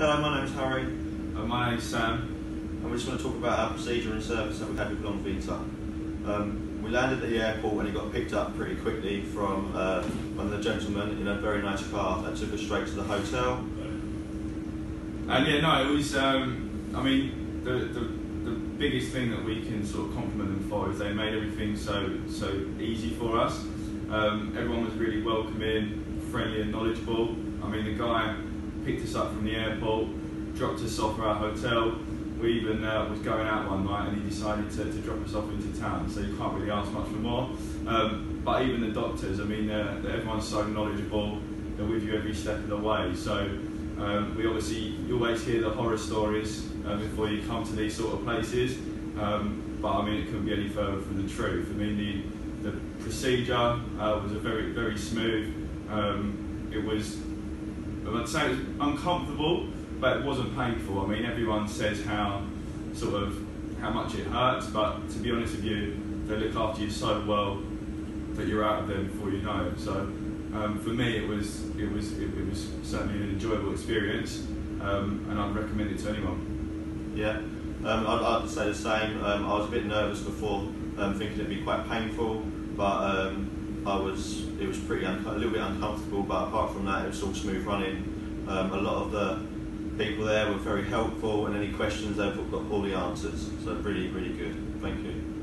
Hello, my name's Harry, Uh, my name's Sam. and we just want to talk about our procedure and service that we had with Longevita. Um, we landed at the airport and it got picked up pretty quickly from uh, one of the gentlemen in a very nice car that took us straight to the hotel. And yeah, no, it was. Um, I mean, the, the the biggest thing that we can sort of compliment them for is they made everything so so easy for us. Um, everyone was really welcoming, friendly, and knowledgeable. I mean, the guy picked us up from the airport, dropped us off at our hotel. We even uh, was going out one night, and he decided to, to drop us off into town. So you can't really ask much for more. Um, but even the doctors, I mean, everyone's so knowledgeable. They're with you every step of the way. So um, we obviously you always hear the horror stories uh, before you come to these sort of places, um, but I mean it couldn't be any further from the truth. I mean the the procedure uh, was a very very smooth. Um, it was I'd say it was uncomfortable, but it wasn't painful. I mean everyone says how sort of how much it hurts, but to be honest with you, they look after you so well that you're out of there before you know. So. Um, for me, it was it was it, it, was certainly an enjoyable experience, um, and I'd recommend it to anyone. Yeah, um, I'd, I'd, say the same. Um, I was a bit nervous before, um, thinking it'd be quite painful, but um, I was it was pretty a little bit uncomfortable. But apart from that, it was all smooth running. Um, a lot of the people there were very helpful, and any questions they've got all the answers. So really, really good. Thank you.